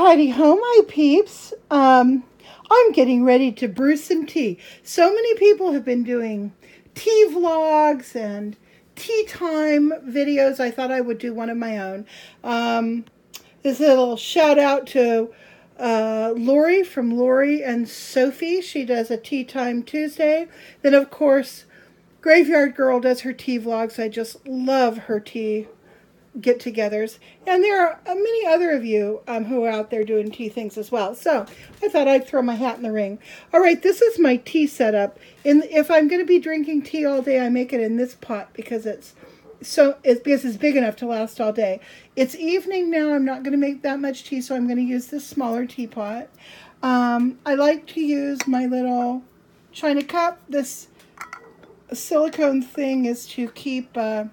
Heidi Ho, my peeps. Um, I'm getting ready to brew some tea. So many people have been doing tea vlogs and tea time videos. I thought I would do one of my own. Um, this little shout out to uh, Lori from Lori and Sophie. She does a Tea Time Tuesday. Then, of course, Graveyard Girl does her tea vlogs. I just love her tea get togethers. And there are uh, many other of you um, who are out there doing tea things as well. So I thought I'd throw my hat in the ring. All right, this is my tea setup. And if I'm going to be drinking tea all day, I make it in this pot because it's so it's because it's big enough to last all day. It's evening now. I'm not going to make that much tea, so I'm going to use this smaller teapot. Um, I like to use my little china cup. This silicone thing is to keep uh,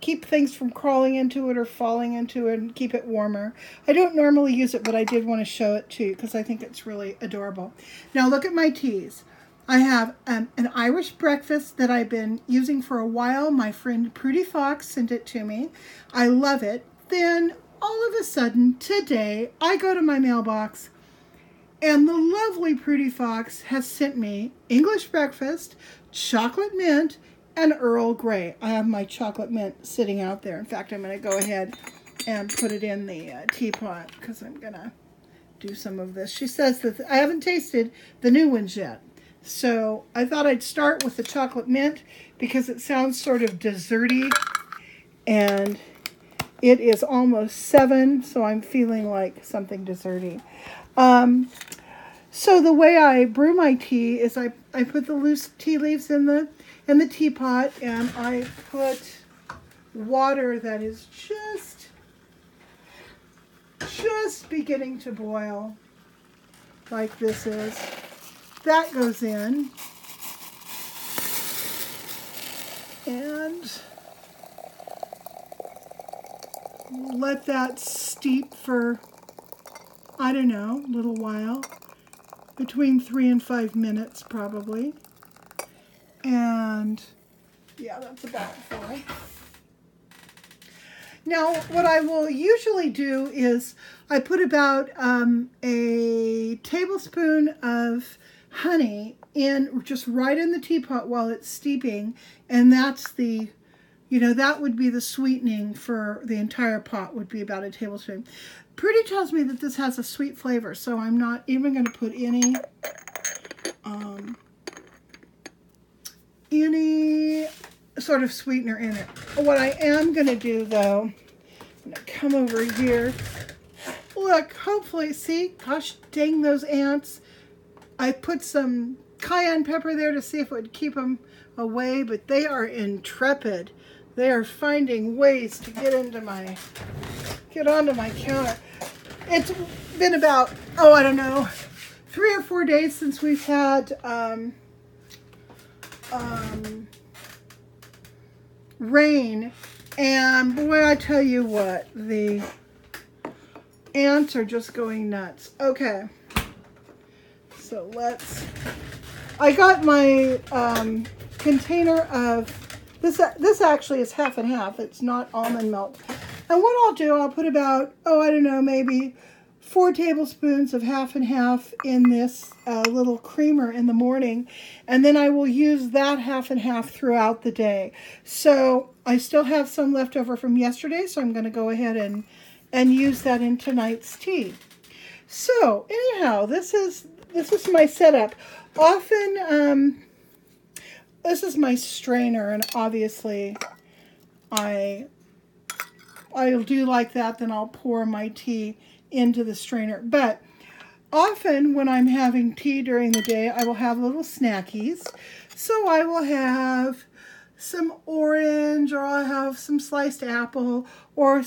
keep things from crawling into it or falling into it and keep it warmer. I don't normally use it, but I did want to show it to you because I think it's really adorable. Now look at my teas. I have um, an Irish breakfast that I've been using for a while. My friend Prudie Fox sent it to me. I love it. Then all of a sudden today I go to my mailbox and the lovely Prudie Fox has sent me English breakfast, chocolate mint, and Earl Grey. I have my chocolate mint sitting out there. In fact, I'm going to go ahead and put it in the uh, teapot because I'm going to do some of this. She says that I haven't tasted the new ones yet. So I thought I'd start with the chocolate mint because it sounds sort of desserty and it is almost seven, so I'm feeling like something desserty. Um, so the way I brew my tea is I, I put the loose tea leaves in the in the teapot and I put water that is just just beginning to boil like this is. That goes in. And let that steep for, I don't know, a little while. Between three and five minutes probably. And yeah, that's about full. Now, what I will usually do is I put about um, a tablespoon of honey in just right in the teapot while it's steeping, and that's the, you know, that would be the sweetening for the entire pot would be about a tablespoon. Prudie tells me that this has a sweet flavor, so I'm not even going to put any um, any sort of sweetener in it. What I am going to do, though, come over here. Look, hopefully, see? Gosh dang those ants. I put some cayenne pepper there to see if it would keep them away, but they are intrepid. They are finding ways to get into my, get onto my counter. It's been about, oh, I don't know, three or four days since we've had um, um, rain. And boy, I tell you what, the ants are just going nuts. Okay. So let's, I got my um, container of, this, this actually is half and half. It's not almond milk. And what I'll do, I'll put about, oh, I don't know, maybe four tablespoons of half and half in this uh, little creamer in the morning. And then I will use that half and half throughout the day. So I still have some left over from yesterday, so I'm going to go ahead and, and use that in tonight's tea. So anyhow, this is this is my setup. Often, um, this is my strainer, and obviously I I'll do like that, then I'll pour my tea into the strainer. But often when I'm having tea during the day, I will have little snackies. So I will have some orange, or I'll have some sliced apple, or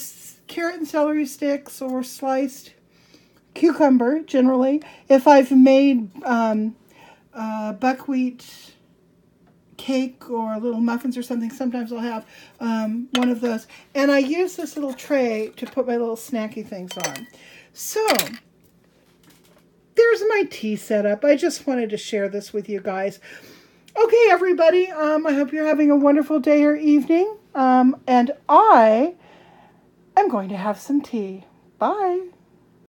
carrot and celery sticks, or sliced cucumber, generally. If I've made um, uh, buckwheat cake or little muffins or something, sometimes I'll have um, one of those. And I use this little tray to put my little snacky things on. So, there's my tea setup. I just wanted to share this with you guys. Okay, everybody, um, I hope you're having a wonderful day or evening. Um, and I am going to have some tea. Bye.